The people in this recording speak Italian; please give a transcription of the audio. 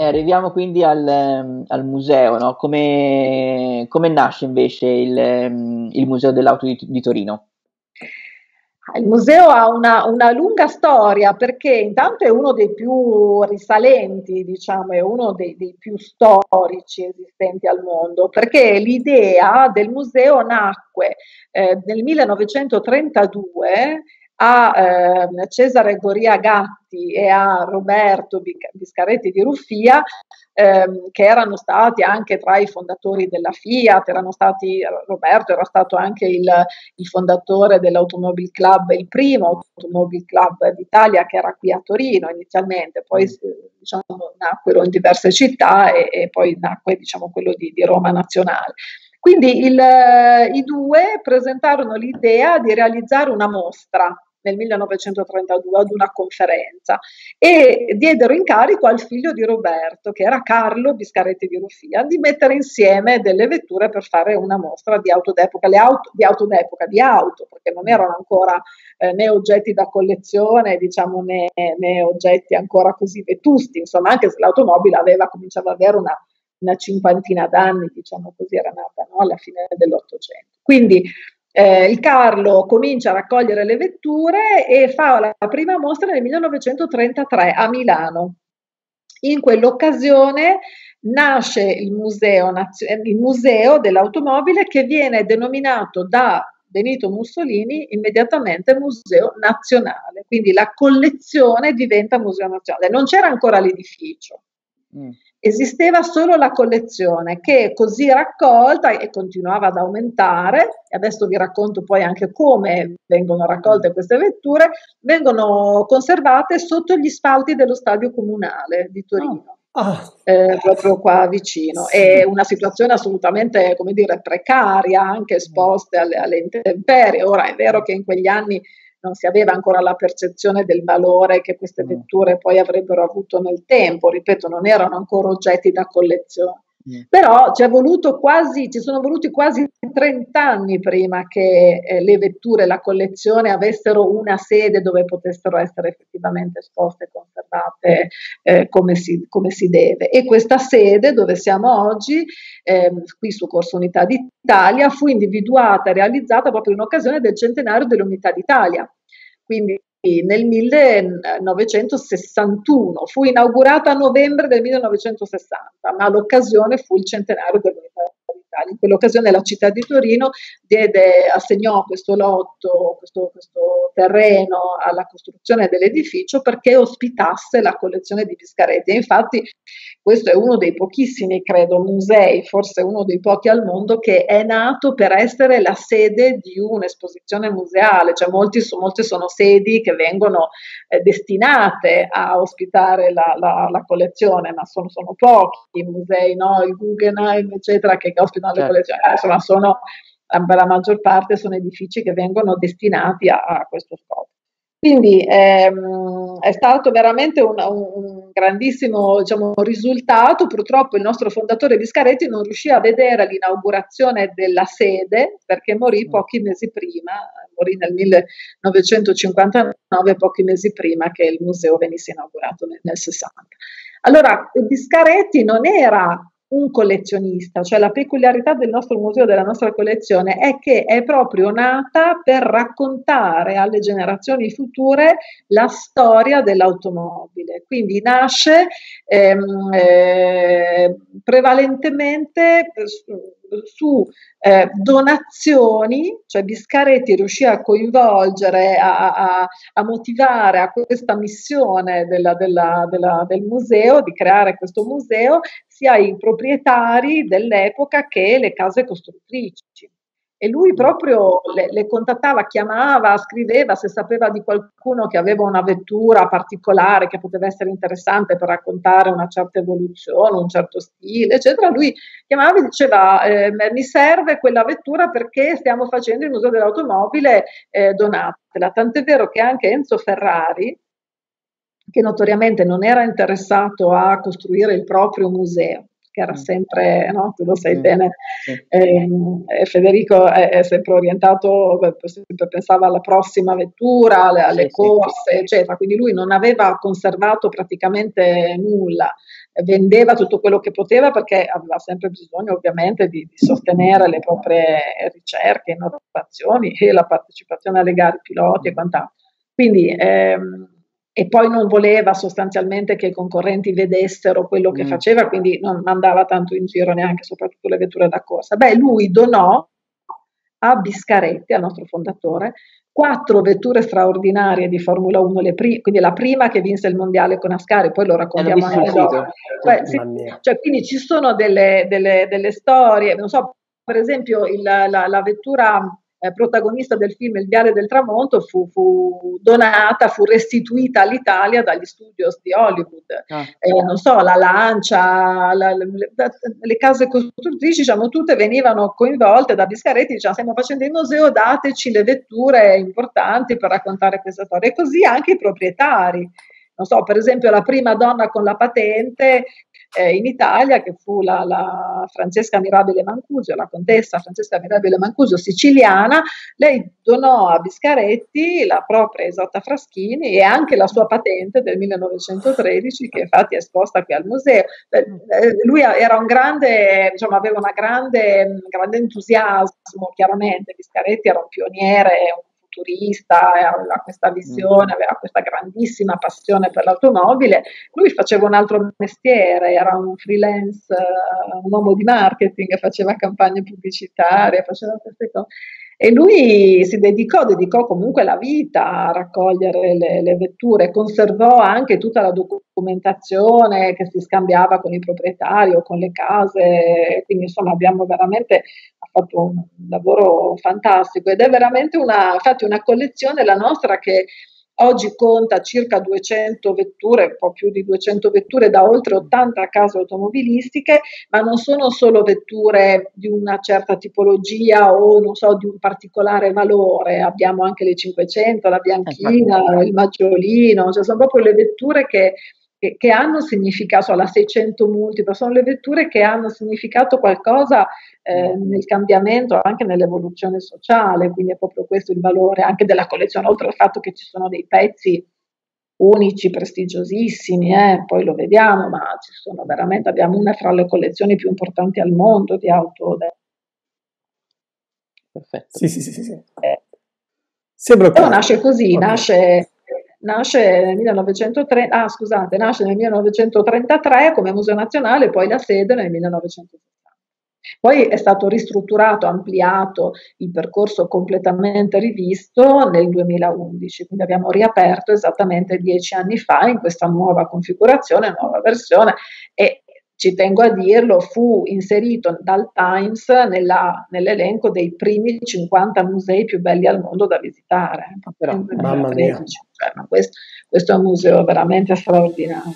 E arriviamo quindi al, ehm, al museo, no? come, come, nasce invece il, ehm, il Museo dell'Auto di, di Torino? Il museo ha una, una, lunga storia perché intanto è uno dei più risalenti, diciamo, è uno dei, dei, più storici esistenti al mondo, perché l'idea del museo nacque eh, nel 1932 a eh, Cesare Goria Gatti e a Roberto Biscaretti di Ruffia, ehm, che erano stati anche tra i fondatori della Fiat, erano stati, Roberto era stato anche il, il fondatore dell'Automobile Club, il primo Automobile Club d'Italia che era qui a Torino inizialmente, poi diciamo, nacquero in diverse città e, e poi nacque diciamo, quello di, di Roma Nazionale. Quindi il, i due presentarono l'idea di realizzare una mostra nel 1932 ad una conferenza e diedero incarico al figlio di Roberto, che era Carlo Biscaretti di Ruffia, di mettere insieme delle vetture per fare una mostra di auto d'epoca, le auto, di auto d'epoca, di auto, perché non erano ancora eh, né oggetti da collezione, diciamo, né, né, oggetti ancora così vetusti, insomma, anche se l'automobile aveva, cominciava ad avere una, una cinquantina d'anni, diciamo così, era nata no? alla fine dell'Ottocento. Quindi eh, il Carlo comincia a raccogliere le vetture e fa la prima mostra nel 1933 a Milano. In quell'occasione nasce il museo, il museo dell'automobile che viene denominato da Benito Mussolini immediatamente museo nazionale, quindi la collezione diventa museo nazionale. Non c'era ancora l'edificio. Mm esisteva solo la collezione che così raccolta e continuava ad aumentare, e adesso vi racconto poi anche come vengono raccolte queste vetture, vengono conservate sotto gli spalti dello stadio comunale di Torino. Oh. Eh, proprio qua vicino. È una situazione assolutamente, come dire, precaria, anche esposte alle, alle intemperie. Ora è vero che in quegli anni non si aveva ancora la percezione del valore che queste mm. vetture poi avrebbero avuto nel tempo, ripeto, non erano ancora oggetti da collezione. Mm. Però ci, quasi, ci, sono voluti quasi 30 anni prima che eh, le vetture, la collezione avessero una sede dove potessero essere effettivamente esposte e conservate eh, come, si, come, si, deve. E questa sede dove siamo oggi, eh, qui su Corso Unità d'Italia, fu individuata e realizzata proprio in occasione del centenario dell'Unità d'Italia. Quindi nel 1961, fu inaugurata a novembre del 1960, ma l'occasione fu il centenario dell'unità. In quell'occasione la città di Torino diede, assegnò questo lotto, questo, questo terreno alla costruzione dell'edificio perché ospitasse la collezione di Biscaretti. E infatti questo è uno dei pochissimi, credo, musei, forse uno dei pochi al mondo, che è nato per essere la sede di un'esposizione museale, cioè molti, molte sono sedi che vengono eh, destinate a ospitare la, la, la collezione, ma sono, sono, pochi i musei, no? il Guggenheim, eccetera, che ospitano certo. le collezioni, insomma sono per la maggior parte sono edifici che vengono destinati a, a questo scopo. Quindi ehm, è stato veramente un, un grandissimo diciamo, risultato. Purtroppo il nostro fondatore Viscaretti non riuscì a vedere l'inaugurazione della sede perché morì pochi mesi prima, morì nel 1959, pochi mesi prima che il museo venisse inaugurato nel, nel 60. Allora, Viscaretti non era un collezionista, cioè la peculiarità del nostro museo, della nostra collezione, è che è proprio nata per raccontare alle generazioni future la storia dell'automobile. Quindi nasce ehm, eh, prevalentemente su eh, donazioni, cioè Biscaretti riuscì a coinvolgere, a, a, a motivare a questa missione della, della, della, del museo, di creare questo museo, sia i proprietari dell'epoca che le case costruttrici e lui proprio le, le, contattava, chiamava, scriveva se sapeva di qualcuno che aveva una vettura particolare che poteva essere interessante per raccontare una certa evoluzione, un certo stile, eccetera. Lui chiamava e diceva eh, mi serve quella vettura perché stiamo facendo il museo dell'automobile, eh, donatela. Tant'è vero che anche Enzo Ferrari, che notoriamente non era interessato a costruire il proprio museo, che era sempre, no? tu lo sai mm. bene, ehm, eh, Federico è, è, sempre orientato, sempre pensava alla prossima vettura, alle, alle corse, eccetera, quindi lui non aveva conservato praticamente nulla, vendeva tutto quello che poteva perché aveva sempre bisogno ovviamente di, di sostenere le proprie ricerche, innovazioni e la partecipazione alle gare piloti e quant'altro. Quindi ehm, e poi non voleva sostanzialmente che i concorrenti vedessero quello che mm. faceva, quindi non andava tanto in giro neanche, soprattutto le vetture da corsa. Beh, lui donò a Biscaretti, al nostro fondatore, quattro vetture straordinarie di Formula 1, pri- quindi la prima che vinse il mondiale con Ascari, poi lo raccontiamo anche dopo. Cioè, sì, cioè, quindi ci sono delle, delle, delle, storie, non so, per esempio il, la, la vettura eh, protagonista del film Il Viale del Tramonto fu, fu, donata, fu restituita all'Italia dagli studios di Hollywood. Ah. Eh, non so, la Lancia, la, le, le, case costruttrici, diciamo, tutte venivano coinvolte da Biscaretti, diciamo, stiamo facendo il museo, dateci le vetture importanti per raccontare questa storia. E così anche i proprietari non so, per esempio la prima donna con la patente eh, in Italia, che fu la, la, Francesca Mirabile Mancusio, la contessa Francesca Mirabile Mancusio siciliana, lei donò a Biscaretti la propria Esotta Fraschini e anche la sua patente del 1913, che infatti è esposta qui al museo. Eh, eh, lui era un grande, diciamo, aveva una grande, un grande entusiasmo, chiaramente, Biscaretti era un pioniere, un futurista, aveva questa visione, aveva questa grandissima passione per l'automobile. Lui faceva un altro mestiere, era un freelance, uh, un uomo di marketing, faceva campagne pubblicitarie, faceva queste cose. E lui si dedicò, dedicò comunque la vita a raccogliere le, le, vetture, conservò anche tutta la documentazione che si scambiava con i proprietari o con le case, quindi insomma abbiamo veramente fatto un lavoro fantastico ed è veramente una, infatti una collezione la nostra che Oggi conta circa 200 vetture, un po' più di 200 vetture da oltre 80 case automobilistiche, ma non sono solo vetture di una certa tipologia o non so di un particolare valore, abbiamo anche le 500, la bianchina, esatto. il maggiolino, cioè sono proprio le vetture che che, che, hanno significato, la 600 multipla, sono le vetture che hanno significato qualcosa eh, nel cambiamento, anche nell'evoluzione sociale, quindi è proprio questo il valore anche della collezione, oltre al fatto che ci sono dei pezzi unici, prestigiosissimi, eh, poi lo vediamo, ma ci sono veramente, abbiamo una fra le collezioni più importanti al mondo di auto. Perfetto. Sì, sì, sì, sì. sì. Eh. Sembra che... nasce così, okay. nasce nasce nel 1930, ah, scusate, nasce nel 1933 come museo nazionale, poi la sede nel 1960. Poi è stato ristrutturato, ampliato, il percorso completamente rivisto nel 2011, quindi abbiamo riaperto esattamente dieci anni fa in questa nuova configurazione, nuova versione e ci tengo a dirlo, fu inserito dal Times nella, nell'elenco dei primi 50 musei più belli al mondo da visitare. Però, mamma mia. Cioè, questo, questo è un museo veramente straordinario.